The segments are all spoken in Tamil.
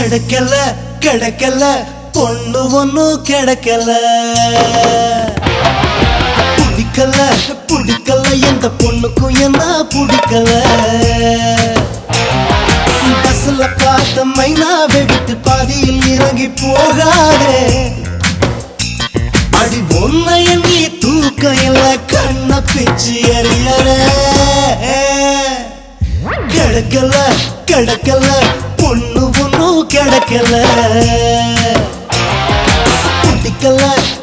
கிடைக்கல கிடைக்கல. பொண்ணு ஒண்ணு கிடைக்கல. பிடிக்கல பிடிக்கல. எந்த பொண்ணுக்கும் என்ன பிடிக்கல. பஸ்ல பார்த்த மைனாவை விட்டு பாதியில் இறங்கி போகாதே. அடி ஒன்னைய நீ தூக்க இல்ல கண்ண பிச்சு எறியற. கிடைக்கல கிடைக்கல. பொண்ணு ஒன்றும் கிடைக்கல. பிடிக்கல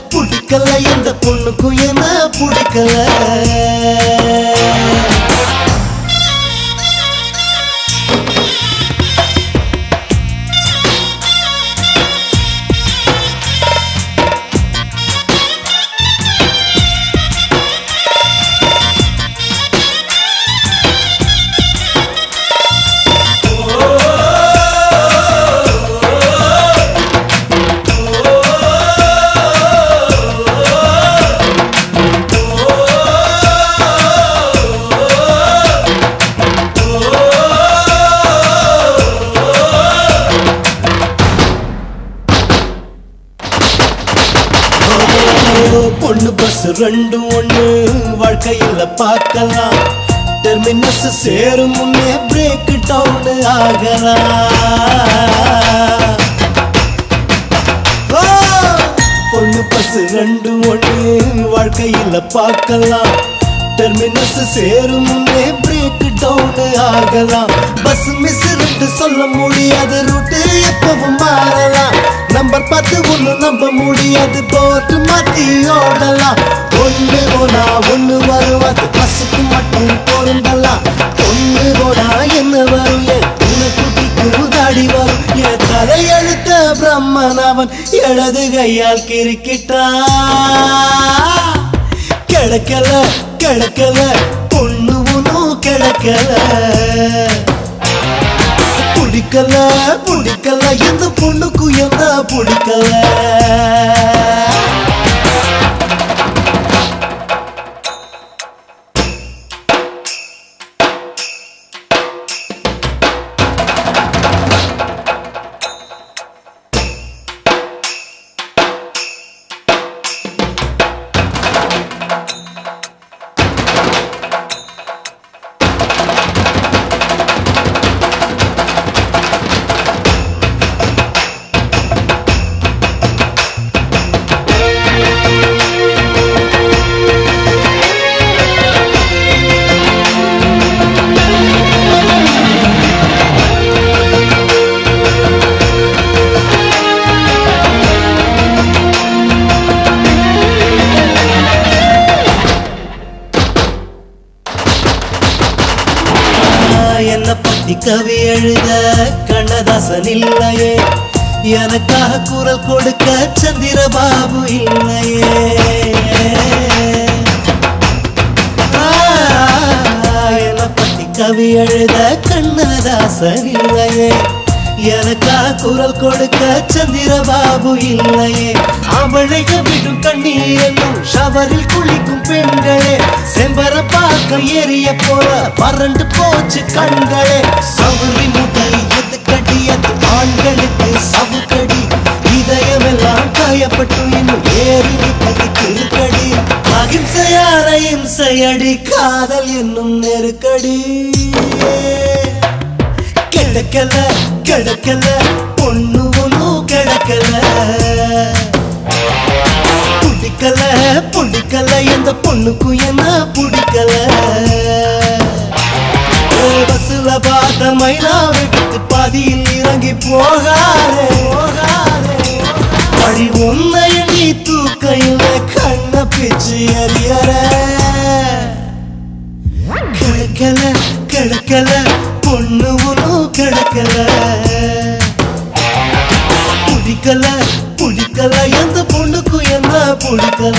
பிடிக்கல எந்த பொண்ணுக்கும் என்ன பிடிக்கல. ஓ, பொண்ணு பஸ் ரெண்டும் ஒண்ணு. வாழ்க்கையில பார்க்கலாம். டெர்மினஸ் சேரும் முன்னே பிரேக் டவுன் ஆகலாம். பொண்ணு பஸ் ரெண்டும் ஒண்ணு. வாழ்க்கையில பார்க்கலாம். டெர்மினஸ் சேரும் முன்னே பிரேக் டவுன் ஆகலாம். பஸ் மிஸ் ரெண்டு சொல்ல முடியாத ரூட்டு எப்பவும் மாற நம்பர் ஒண்ணு நம்ப முடியாது போட்டு மாத்தி ஓடலாம் ஒன்று போனா ஒண்ணு வரும் அது பஸ்ஸுக்கு மட்டும் பொருந்தலாம். ஒன்று போனா என்ன வரும்? என் குட்டிக்கு தாடி வரும். என் தலையெழுத்த பிரம்மன் அவன் எழுது கையால் கிரிக்கிட்டா கிடக்கல கிடக்கல பொண்ணு ஒன்றும் கிடக்கல. பிடிக்கல பிடிக்கல. எந்த பொண்ணுக்கும் எந்த பிடிக்கல? என்ன கவி எழுத கண்ணதாசன் இல்லையே எனக்காக குரல் கொடுக்க சந்திரபாபு இல்லையே ஆ, என்ன பத்தி கவி எழுத கண்ணதாசன் இல்லையே எனக்கா குரல் கொடுக்க சந்திரபாபு இல்லையே. அவளைக விடும் கண்ணீர் என்னும் ஷவரில் குளிக்கும் பெண்களே. செம்பர பார்க்க ஏறிய போல வறண்டு போச்சு கண்களே. சவுரி முதல் எது கடியது ஆண்களுக்கு சவுக்கடி. இதயமெல்லாம் காயப்பட்டு இன்னும் ஏறி நிற்பது திருக்கடி அகிம்சையான இம்சையடி காதல் என்னும் நெருக்கடி. கிடக்கல கிடக்கல பொண்ணு ஒன்றும் கிடக்கல. புடிக்கல புடிக்கல எந்த பொண்ணுக்கும் என்ன பிடிக்கல. பஸ்ல பார்த்த மைனாவை விட்டு பாதியில் இறங்கி போகாதே. படி அடி உன்னைய நீ தூக்கையில கண்ண பிச்சு எறியற. கிடக்கல கிடக்கல பொண்ணு கிடக்கல பிடிக்கல பிடிக்கல எந்த பொண்ணுக்கும் என்ன பிடிக்கல